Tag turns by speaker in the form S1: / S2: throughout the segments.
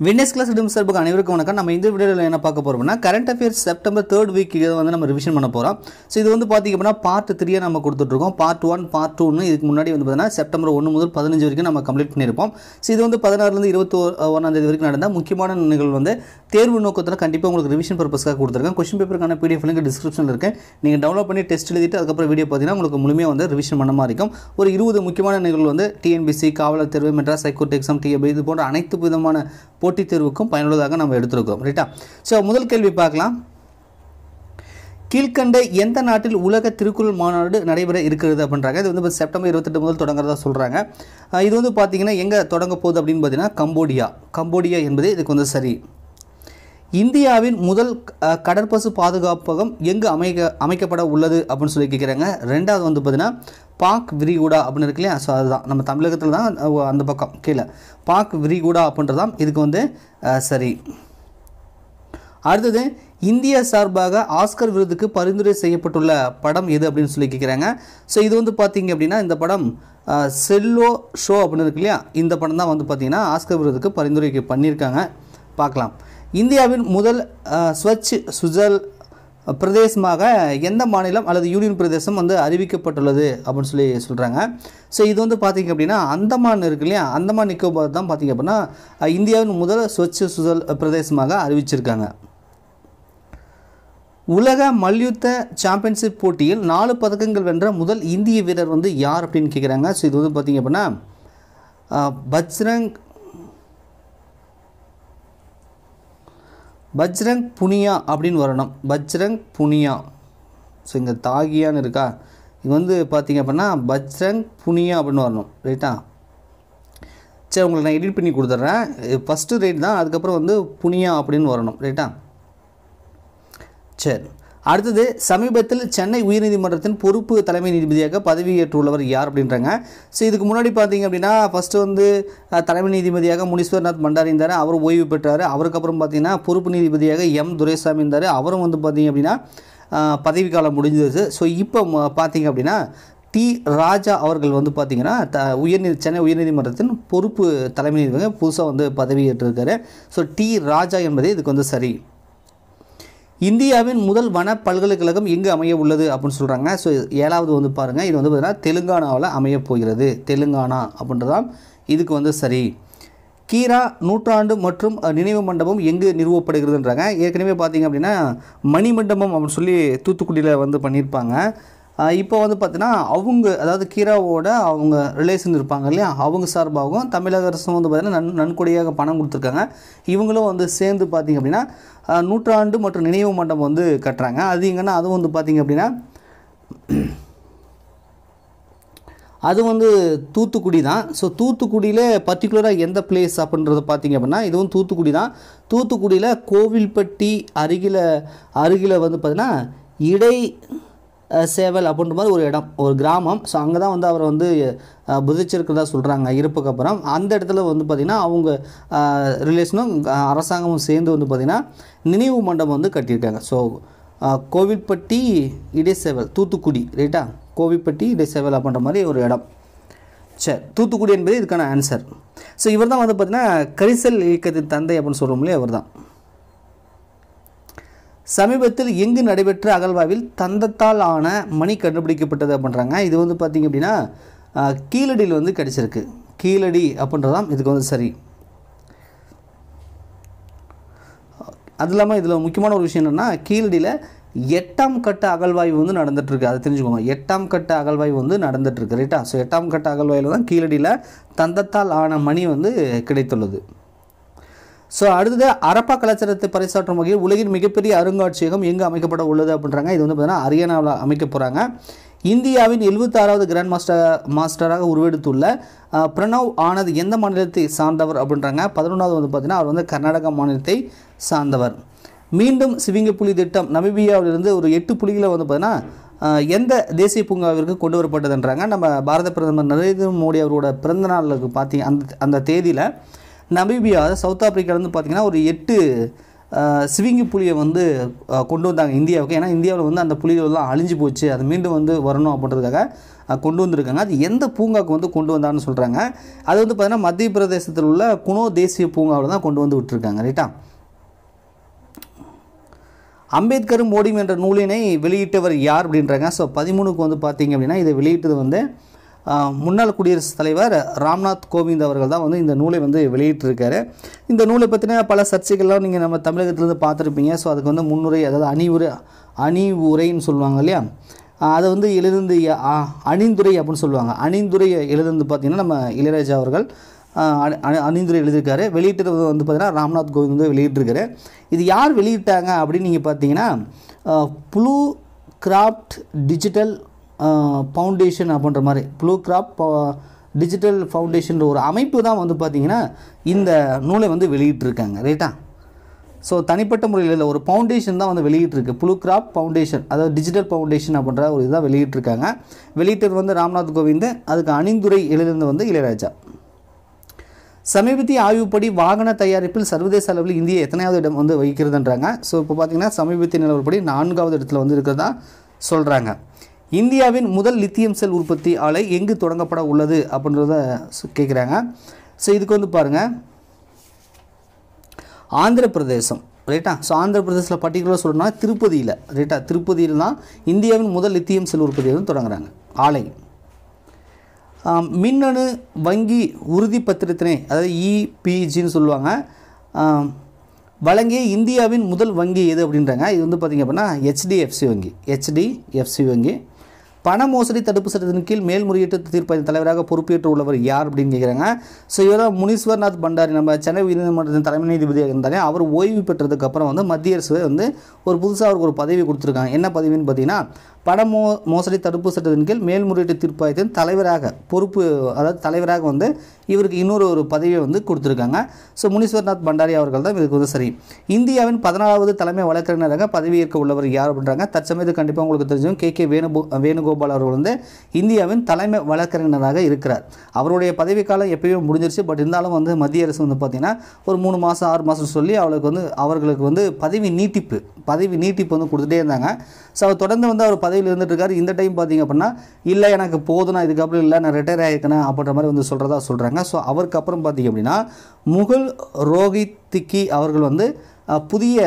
S1: வின்னஸ் class விடும் சார்புக்கு அனைவருக்கும் வணக்கம். நம்ம இந்த வீடியோவில் என்ன பார்க்க போகிறோம்னா current affairs September third week இதை வந்து நம்ம ரிவிஷன் பண்ண போகிறோம் ஸோ இது வந்து பார்த்திங்க அப்படின்னா பார்ட் த்ரீயாக நம்ம கொடுத்துட்ருக்கோம் பார்ட் ஒன் பார்ட் டூன்னு இதுக்கு முன்னாடி வந்து பார்த்தீங்கன்னா செப்டம்பர் ஒன்று முதல் பதினஞ்சு வரைக்கும் நம்ம கம்ப்ளீட் பண்ணியிருப்போம். ஸோ இது வந்து பதினாறுலேருந்து இருபத்தி ஒன்றாந்தேதி வரைக்கும் நடந்த முக்கியமான நிகழ்வு வந்து தேர்வு நோக்கத்தில் கண்டிப்பாக உங்களுக்கு ரிவிஷன் பர்பஸ்க்காக கொடுத்துருக்கேன். கொஸ்டின் பேப்பருக்கான பிடிஎஃப் லிங்க் டிஸ்கிரிப்ஷனில் இருக்கேன் நீங்கள் டவுன்லோட் பண்ணி டெஸ்ட் எழுதிட்டு அதுக்கப்புறம் வீடியோ பார்த்தீங்கன்னா உங்களுக்கு முழுமையாக வந்து ரிவிஷன் பண்ண மாதிரி இருக்கும். ஒரு இருபது முக்கியமான நிகழ்வு வந்து டிஎன்பிசி காவலர் தேர்வு மெட்ராஸ் ஹைகோர்ட் எக்ஸாம் டிஎபி இது போன்ற அனைத்து விதமான போட்டித் தேர்வுக்கும் பயனுள்ளதாக நம்ம எடுத்திருக்கோம் ரைட்டா ஸோ முதல் கேள்வி பார்க்கலாம். கீழ்கண்ட எந்த நாட்டில் உலக திருக்குறள் மாநாடு நடைபெற இருக்கிறது அப்படின்றாங்க. இது வந்து செப்டம்பர் இருபத்தெட்டு முதல் தொடங்குறதா சொல்கிறாங்க இது வந்து பார்த்தீங்கன்னா எங்கே தொடங்க போகுது அப்படின்னு பார்த்தீங்கன்னா கம்போடியா. கம்போடியா என்பது இதுக்கு வந்து சரி. இந்தியாவின் முதல் கடற்பசு பாதுகாப்பகம் எங்கு அமைக்க அமைக்கப்பட உள்ளது அப்படின்னு சொல்லி கேட்குறாங்க ரெண்டாவது வந்து பார்த்தீங்கன்னா பாக் விரிகுடா அப்படின்னு இருக்கு இல்லையா? ஸோ அதுதான். நம்ம தமிழகத்தில் தான் அந்த பக்கம் கீழே. பாக் விரிகுடா அப்படின்றது தான் இதுக்கு வந்து சரி. அடுத்தது இந்தியா சார்பாக ஆஸ்கர் விருதுக்கு பரிந்துரை செய்யப்பட்டுள்ள படம் எது அப்படின்னு சொல்லி கேட்குறாங்க ஸோ இது வந்து பார்த்தீங்க அப்படின்னா இந்த படம் செல்லோ ஷோ அப்படின்னு இருக்கு இல்லையா? இந்த படம் தான் வந்து பார்த்திங்கன்னா ஆஸ்கர் விருதுக்கு பரிந்துரை பண்ணியிருக்காங்க. பார்க்கலாம். இந்தியாவின் முதல் ஸ்வச் சுஜல் பிரதேசமாக எந்த மாநிலம் அல்லது யூனியன் பிரதேசம் வந்து அறிவிக்கப்பட்டுள்ளது அப்படின்னு சொல்லி சொல்கிறாங்க ஸோ இது வந்து பார்த்திங்க அப்படின்னா அந்தமான் இருக்கு இல்லையா? அந்தமான் நிக்கோபார் தான் பார்த்திங்க அப்படின்னா இந்தியாவின் முதல் ஸ்வச் சுஜல் பிரதேசமாக அறிவிச்சிருக்காங்க. உலக மல்யுத்த சாம்பியன்ஷிப் போட்டியில் நாலு பதக்கங்கள் வென்ற முதல் இந்திய வீரர் வந்து யார் அப்படின்னு கேட்குறாங்க ஸோ இது வந்து பார்த்திங்க அப்படின்னா பஜ்ரங் பஜ்ரங் புனியா அப்படின்னு வரணும். பஜ்ரங் புனியா. ஸோ இங்கே தாகியான்னு இருக்கா? இது வந்து பார்த்தீங்க அப்படின்னா பஜ்ரங் புனியா அப்படின்னு வரணும். ரைட்டா சரி உங்களுக்கு நான் எடிட் பண்ணி கொடுத்துட்றேன். ஃபஸ்ட்டு ரேட் தான் அதுக்கப்புறம் வந்து புனியா அப்படின்னு வரணும். ரைட்டா சரி. அடுத்தது சமீபத்தில் சென்னை உயர்நீதிமன்றத்தின் பொறுப்பு தலைமை நீதிபதியாக பதவியேற்றுள்ளவர் யார் அப்படின்றாங்க. ஸோ இதுக்கு முன்னாடி பார்த்தீங்க அப்படின்னா ஃபஸ்ட்டு வந்து தலைமை நீதிபதியாக முனீஸ்வர்நாத் பண்டாரி இருந்தார் அவர் ஓய்வு பெற்றார். அவருக்கு அப்புறம் பார்த்தீங்கன்னா பொறுப்பு நீதிபதியாக எம். துரைசாமி இருந்தார். அவரும் வந்து பார்த்தீங்க அப்படின்னா பதவிக்காலம் முடிஞ்சது ஸோ இப்போ ம- பார்த்தீங்க அப்படின்னா டி. ராஜா அவர்கள் வந்து பார்த்திங்கன்னா த உயர்நீதி சென்னை உயர்நீதிமன்றத்தின் பொறுப்பு தலைமை நீதிபதியாக புதுசாக வந்து பதவியேற்றிருக்காரு. So D. ராஜா என்பதே இதுக்கு வந்து சரி. இந்தியாவின் முதல் வன பல்கலைக்கழகம் எங்கு அமைய உள்ளது அப்படின்னு சொல்கிறாங்க ஸோ ஏழாவது வந்து பாருங்கள் இது வந்து பார்த்தீங்கன்னா தெலுங்கானாவில் அமைய போகிறது. தெலுங்கானா அப்படின்றதான் இதுக்கு வந்து சரி. கீரா நூற்றாண்டு மற்றும் நினைவு மண்டபம் எங்கு நிறுவப்படுகிறதுன்றாங்க. ஏற்கனவே பார்த்தீங்க அப்படின்னா மணிமண்டபம் அப்படின்னு சொல்லி தூத்துக்குடியில் வந்து பண்ணியிருப்பாங்க. இப்போ வந்து பார்த்தீங்கன்னா அவங்க அதாவது கீராவோட அவங்க ரிலேஷன் இருப்பாங்க இல்லையா? அவங்க சார்பாகவும் தமிழக அரசும் வந்து பார்த்திங்கன்னா நன் நன்கொடையாக பணம் கொடுத்துருக்காங்க. இவங்களும் வந்து சேர்ந்து பார்த்திங்க அப்படின்னா நூற்றாண்டு மற்றும் நினைவு மண்டபம் வந்து கட்டுறாங்க. அது எங்கன்னா அதுவும் வந்து பார்த்திங்க அப்படின்னா அது வந்து தூத்துக்குடி தான். ஸோ தூத்துக்குடியில் பர்டிகுலராக எந்த பிளேஸ் அப்படின்றத பார்த்தீங்க அப்படின்னா இதுவும் தூத்துக்குடி தான். தூத்துக்குடியில் கோவில்பட்டி அருகில் அருகில் வந்து பார்த்திங்கன்னா இடை சேவல் அப்படின்ற மாதிரி ஒரு இடம் ஒரு கிராமம். ஸோ அங்கே தான் வந்து அவரை வந்து புதிச்சிருக்கிறதா சொல்கிறாங்க இறப்புக்கு அப்புறம். அந்த இடத்துல வந்து பார்த்திங்கன்னா அவங்க ரிலேஷனும் அரசாங்கமும் சேர்ந்து வந்து பார்த்திங்கன்னா நினைவு மண்டபம் வந்து கட்டியிருக்காங்க. ஸோ கோவில்பட்டி இடைசேவல் தூத்துக்குடி ரைட்டா கோவில்பட்டி இடைசேவல் அப்படின்ற மாதிரி ஒரு இடம். சரி தூத்துக்குடி என்பது இதுக்கான ஆன்சர் ஸோ இவர் தான் வந்து பார்த்திங்கன்னா கரிசல் இயக்கத்தின் தந்தை அப்படின்னு சொல்கிறோம் இல்லையா இவர் தான் சமீபத்தில் எங்கு நடைபெற்ற அகழ்வாய்வில் தந்தத்தால் ஆன மணி கண்டுபிடிக்கப்பட்டது அப்படின்றாங்க. இது வந்து பார்த்திங்க அப்படின்னா கீழடியில் வந்து கிடச்சிருக்கு. கீழடி அப்படின்றதான் இதுக்கு வந்து சரி. அது இல்லாமல் இதில் முக்கியமான ஒரு விஷயம் என்னென்னா கீழடியில் எட்டாம் கட்ட அகழ்வாய்வு வந்து நடந்துகிட்ருக்கு அதை தெரிஞ்சுக்கோங்க. எட்டாம் கட்ட அகழ்வாய்வு வந்து நடந்துகிட்ருக்கு ரைட்டா? ஸோ எட்டாம் கட்ட அகழ்வாய்வில் தான் கீழடியில் தந்தத்தால் ஆன மணி வந்து கிடைத்துள்ளது. ஸோ அடுத்தது அரப்பா கலாச்சாரத்தை பறைசாற்றும் வகையில் உலகின் மிகப்பெரிய அருங்காட்சியகம் எங்கே அமைக்கப்பட உள்ளது அப்படின்றாங்க. இது வந்து பார்த்தீங்கன்னா ஹரியானாவில் அமைக்க போகிறாங்க இந்தியாவின் எழுபத்தாறாவது கிராண்ட் மாஸ்டர் மாஸ்டராக உருவெடுத்துள்ள பிரணவ் ஆனந்த் எந்த மாநிலத்தை சார்ந்தவர் அப்படின்றாங்க. பதினொன்றாவது வந்து பார்த்தீங்கன்னா அவர் வந்து கர்நாடகா மாநிலத்தை சார்ந்தவர். மீண்டும் சிவிங்க புலி திட்டம் நமீபியாவிலிருந்து ஒரு எட்டு புலிகளை வந்து பார்த்தீங்கன்னா எந்த தேசிய பூங்காவிற்கு கொண்டு வரப்பட்டதுன்றாங்க. நம்ம பாரத பிரதமர் நரேந்திர மோடி அவரோட பிறந்த நாளுக்கு பார்த்தீங்க அந்த அந்த தேதியில் நமீபியா சவுத் ஆப்பிரிக்காலேருந்து பார்த்தீங்கன்னா ஒரு எட்டு சிவிங்கி புலியை வந்து கொண்டு வந்தாங்க இந்தியாவுக்கு. ஏன்னா இந்தியாவில் வந்து அந்த புலிகள்லாம் அழிஞ்சு போச்சு. அது மீண்டும் வந்து வரணும் அப்படின்றதுக்காக கொண்டு வந்திருக்காங்க. அது எந்த பூங்காவுக்கு வந்து கொண்டு வந்தான்னு சொல்கிறாங்க அது வந்து பார்த்திங்கன்னா மத்திய பிரதேசத்தில் உள்ள குனோ தேசிய பூங்காவில் தான் கொண்டு வந்து விட்டுருக்காங்க. ரைட்டா அம்பேத்கரும் மோடியும் என்ற நூலினை வெளியிட்டவர் யார் அப்படின்றாங்க. ஸோ பதிமூணுக்கு வந்து பார்த்தீங்க அப்படின்னா இதை வெளியிட்டது வந்து முன்னாள் குடியரசுத் தலைவர் ராம்நாத் கோவிந்த் அவர்கள் தான் வந்து இந்த நூலை வந்து வெளியிட்டிருக்காரு. இந்த நூலை பற்றின பல சர்ச்சைகள்லாம் நீங்கள் நம்ம தமிழகத்திலேருந்து பார்த்துருப்பீங்க. ஸோ அதுக்கு வந்து முன்னுரை அதாவது அணிவுரை அணி உரைன்னு சொல்லுவாங்க இல்லையா? அதை வந்து எழுதுந்து அணிந்துரை அப்படின்னு சொல்லுவாங்க. அணிந்துரை எழுதுந்து பார்த்திங்கன்னா நம்ம இளையராஜா அவர்கள் அணி- அணிந்துரை எழுதியிருக்காரு. வெளியிட்டது வந்து பார்த்திங்கன்னா ராம்நாத் கோவிந்த் வந்து வெளியிட்டிருக்காரு. இது யார் வெளியிட்டாங்க அப்படின்னு நீங்கள் பார்த்தீங்கன்னா ப்ளூ கிராஃப்ட் டிஜிட்டல் ஃபவுண்டேஷன் அப்படின்ற மாதிரி. ப்ளூ கிராப் டிஜிட்டல் ஃபவுண்டேஷன் ஒரு அமைப்பு தான் வந்து பார்த்திங்கன்னா இந்த நூலை வந்து வெளியிட்டிருக்காங்க. ரைட்டா ஸோ தனிப்பட்ட முறையில் இல்லை ஒரு ஃபவுண்டேஷன் தான் வந்து வெளியிட்டிருக்கு. ப்ளூ கிராப் ஃபவுண்டேஷன் அதாவது டிஜிட்டல் ஃபவுண்டேஷன் அப்படின்ற ஒரு இதாக வெளியிட்டிருக்காங்க. வெளியிட்டது வந்து ராம்நாத் கோவிந்த் அதுக்கு அணிந்துரை எழுதுனது வந்து இளையராஜா. சமீபத்திய ஆய்வுப்படி வாகன தயாரிப்பில் சர்வதேச அளவில் இந்தியா எத்தனையாவது இடம் வந்து வகிக்கிறதுன்றாங்க. ஸோ இப்போ பார்த்தீங்கன்னா சமீபத்திய நிலவரப்படி நான்காவது இடத்துல வந்து இருக்கிறதா சொல்கிறாங்க இந்தியாவின் முதல் லித்தியம் செல் உற்பத்தி ஆலை எங்கு தொடங்கப்பட உள்ளது அப்படின்றத கேட்குறாங்க ஸோ இதுக்கு வந்து பாருங்கள் ஆந்திர பிரதேசம் ரைட்டா ஸோ ஆந்திர பிரதேசத்தில் பர்டிகுலராக சொல்லணும்னா திருப்பதியில் ரைட்டா திருப்பதியில் தான் இந்தியாவின் முதல் லித்தியம் செல் உற்பத்தியை வந்து தொடங்குறாங்க ஆலை. மின்னணு வங்கி உறுதி பத்திரத்தினை அதாவது இபிஜின்னு சொல்லுவாங்க வழங்கிய இந்தியாவின் முதல் வங்கி எது அப்படின்றாங்க? இது வந்து பார்த்திங்க அப்படின்னா ஹெச்டிஎஃப்சி வங்கி ஹெச்டிஎஃப்சி வங்கி. பண மோசடி தடுப்பு சட்டத்தின் கீழ் மேல்முறையீட்டு தீர்ப்பாயத்தின் தலைவராக பொறுப்பேற்று உள்ளவர் யார் அப்படின்னு கேட்குறாங்க ஸோ இவர் தான் முனீஸ்வர்நாத் பண்டாரி நம்ம சென்னை உயர்நீதிமன்றத்தின் தலைமை நீதிபதியாக இருந்தாலே அவர் ஓய்வு பெற்றதுக்கு அப்புறம் வந்து மத்திய அரசு வந்து ஒரு புதுசாக அவருக்கு ஒரு பதவி கொடுத்துருக்காங்க. என்ன பதவின்னு பார்த்தீங்கன்னா பண மோ மோசடி தடுப்பு சட்டத்தின் கீழ் மேல்முறையீட்டு தீர்ப்பாயத்தின் தலைவராக பொறுப்பு அதாவது தலைவராக வந்து இவருக்கு இன்னொரு ஒரு பதவியை வந்து கொடுத்துருக்காங்க. ஸோ முனீஸ்வர்நாத் பண்டாரி அவர்கள் தான் இதுக்கு வந்து சரி. இந்தியாவின் பதினாலாவது தலைமை வழக்கறிஞராக பதவியேற்க உள்ளவர் யார் அப்படின்றாங்க. தற்சமயத்து கண்டிப்பாக உங்களுக்கு தெரிஞ்சும் கே கே வேணுகோ வேணுகோபால் அவர்கள் வந்து இந்தியாவின் தலைமை வழக்கறிஞராக இருக்கிறார். அவருடைய பதவிக்காலம் எப்பயுமே முடிஞ்சிருச்சு. பட் இருந்தாலும் வந்து மத்திய அரசு வந்து பார்த்திங்கன்னா ஒரு மூணு மாதம் ஆறு மாதம் சொல்லி அவளுக்கு வந்து அவர்களுக்கு வந்து பதவி நீட்டிப்பு பதவி நீட்டிப்பு வந்து கொடுத்துட்டே இருந்தாங்க. ஸோ அவர் தொடர்ந்து வந்து அவர் பதவியில் இருந்துட்டுருக்காரு இந்த டைம் பார்த்தீங்க அப்படின்னா இல்லை எனக்கு போதும். நான் இதுக்கப்புறம் இல்லை. நான் ரிட்டையர் ஆகிருக்கேன் அப்படின்ற மாதிரி வந்து சொல்கிறதா சொல்கிறாங்க ஸோ அவருக்கு அப்புறம் பார்த்தீங்க அப்படின்னா முகுல் ரோஹித்திக்கி அவர்கள் வந்து புதிய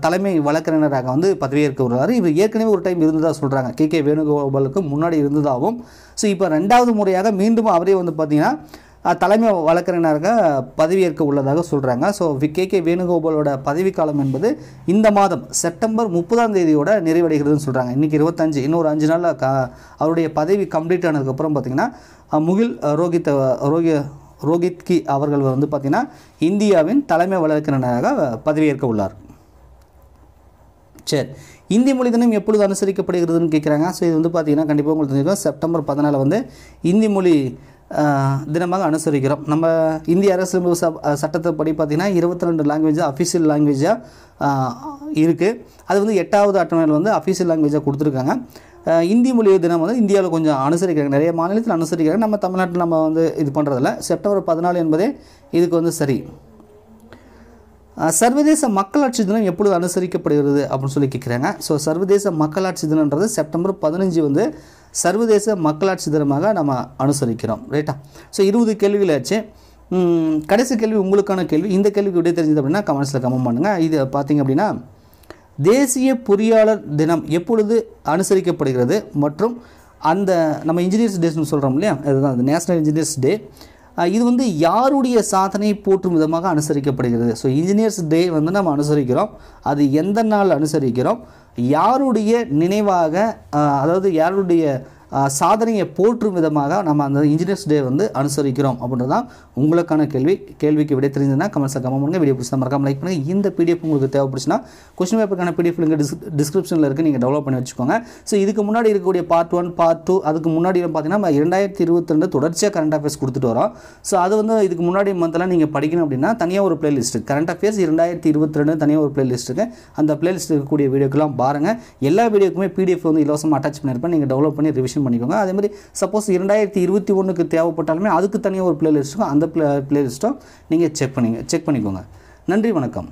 S1: தலைமை வழக்கறிஞராக வந்து பதவியேற்க வருவார் இவர் ஏற்கனவே ஒரு டைம் இருந்ததாக சொல்கிறாங்க கே. கே. வேணுகோபாலுக்கு முன்னாடி இருந்ததாகவும். ஸோ இப்போ ரெண்டாவது முறையாக மீண்டும் அவரே வந்து பார்த்தீங்கன்னா தலைமை வழக்கறிஞராக பதவியேற்க உள்ளதாக சொல்கிறாங்க ஸோ கே. கே. வேணுகோபாலோட பதவிக்காலம் என்பது இந்த மாதம் செப்டம்பர் முப்பதாம் தேதியோட நிறைவடைகிறதுன்னு சொல்கிறாங்க இன்றைக்கி இருபத்தஞ்சு இன்னொரு அஞ்சு நாளில் க அவருடைய பதவி கம்ப்ளீட் ஆனதுக்கப்புறம் பார்த்திங்கன்னா முகில் ரோஹித் ரோஹி ரோகி ரோஹித்கி அவர்கள் வந்து பார்த்திங்கன்னா இந்தியாவின் தலைமை வழக்கறிஞராக பதவியேற்க உள்ளார். சரி. இந்தி மொழி தினம் எப்பொழுது அனுசரிக்கப்படுகிறதுன்னு கேட்குறாங்க. ஸோ இது வந்து பார்த்திங்கன்னா கண்டிப்பாக உங்களுக்கு தெரிஞ்சுக்கும் செப்டம்பர் பதினாலு வந்து இந்தி மொழி தினமாக அனுசரிக்கிறோம். நம்ம இந்திய அரசியலமைப்பு ச சட்டத்தைப்படி பார்த்தீங்கன்னா இருபத்தி ரெண்டு லாங்குவேஜ் அஃபிஷியல் லாங்குவேஜாக இருக்குது அது வந்து எட்டாவது அட்டவணையில் வந்து அஃபிஷியல் லாங்குவேஜாக கொடுத்துருக்காங்க. இந்தி மொழி தினம் வந்து இந்தியாவில் கொஞ்சம் அனுசரிக்கிறாங்க. நிறைய மாநிலத்தில் அனுசரிக்கிறாங்க. நம்ம தமிழ்நாட்டில் நம்ம வந்து இது பண்ணுறதில்ல செப்டம்பர் பதினாலு என்பதே இதுக்கு வந்து சரி. சர்வதேச மக்களாட்சி தினம் எப்பொழுது அனுசரிக்கப்படுகிறது அப்படின்னு சொல்லி கேட்குறாங்க ஸோ சர்வதேச மக்களாட்சி தினன்றது செப்டம்பர் பதினஞ்சு வந்து சர்வதேச மக்களாட்சி தினமாக நம்ம அனுசரிக்கிறோம் ரைட்டா ஸோ இருபது கேள்விகள் ஆச்சு கடைசி கேள்வி உங்களுக்கான கேள்வி. இந்த கேள்விக்கு விட தெரிஞ்சது அப்படின்னா கமெண்ட்ஸில் கமெண்ட் பண்ணுங்கள் இது பார்த்தீங்க அப்படின்னா தேசிய பொறியாளர் தினம் எப்பொழுது அனுசரிக்கப்படுகிறது? மற்றும் அந்த நம்ம இன்ஜினியர்ஸ் டேஸ்னு சொல்கிறோம் இல்லையா? அதுதான் அந்த நேஷனல் இன்ஜினியர்ஸ் டே இது வந்து யாருடைய சாதனை போற்றும் விதமாக அனுசரிக்கப்படுகிறது? ஸோ இன்ஜினியர்ஸ் டே வந்து நம்ம அனுசரிக்கிறோம். அது எந்த நாள் அனுசரிக்கிறோம்? யாருடைய நினைவாக அதாவது யாருடைய சாதனையை போற்றும் விதமாக நம்ம அந்த இன்ஜினியர்ஸ் டே வந்து அனுசரிக்கிறோம் அப்படின்றதான் உங்களுக்கான கேள்வி. கேள்விக்கு விடை தெரிஞ்சதுன்னா கமெண்ட்ஸில் கமெண்ட் பண்ணுங்கள் வீடியோ பிடிச்சா மறக்காம லைக் பண்ணுங்கள் இந்த பிடிஎஃப் உங்களுக்கு தேவைப்படுச்சுன்னா கொஸ்டின் பேப்பருக்கான பிடிஎஃப் லிங்க் டிஸ் டிஸ்கிரிப்ஷனில் இருக்குது நீங்கள் டெவலப் பண்ணி வச்சுக்கோங்க. ஸோ இதுக்கு முன்னாடி இருக்கக்கூடிய பார்ட் ஒன் பார்ட் டூ அதுக்கு முன்னாடி பார்த்தீங்கன்னா நம்ம இரண்டாயிரத்தி இருபத்தி ரெண்டு தொடர்ச்சியாக கரண்ட் அஃபேர்ஸ் கொடுத்துட்டு வரோம். ஸோ அது வந்து இதுக்கு முன்னாடி மந்தெல்லாம் நீங்கள் படிக்கணும் அப்படின்னா தனியாக ஒரு பிளேலிஸ்ட் கரண்ட் அஃபேர்ஸ் இரண்டாயிரத்தி இருபத்தி ரெண்டு தனியாக ஒரு பிளேலிஸ்ட் இருக்குது அந்த பிளேலிஸ்ட் இருக்கக்கூடிய வீடியோக்கெல்லாம் பாருங்கள் எல்லா வீடியோக்குமே பிடிஎஃப் வந்து இலவசமாக அட்டாச் பண்ணியிருப்பேன். நீங்கள் டெவலப் பண்ணி ரிவிஷன் பண்ணிக்கோங்க. அதே மாதிரி சப்போஸ் இரண்டாயிரத்தி இருபத்தி ஒன்றுக்கு தேவைப்பட்டாலுமே அதுக்கு தனியாக ஒரு பிளேலிஸ்ட் இருக்கும். அந்த பிளே பிளேலிஸ்ட்டும் நீங்கள் செக் பண்ணிங்க செக் பண்ணிக்கோங்க. நன்றி வணக்கம்.